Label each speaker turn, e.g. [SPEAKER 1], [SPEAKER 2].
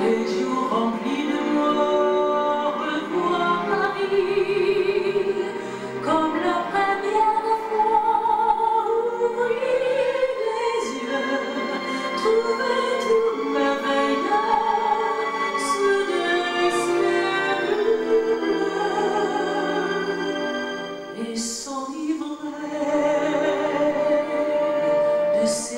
[SPEAKER 1] Les jours remplis de moi, revoir Paris comme la première fois ouvrir les yeux, trouver tout la meilleure, se délecter et s'enivrer de ses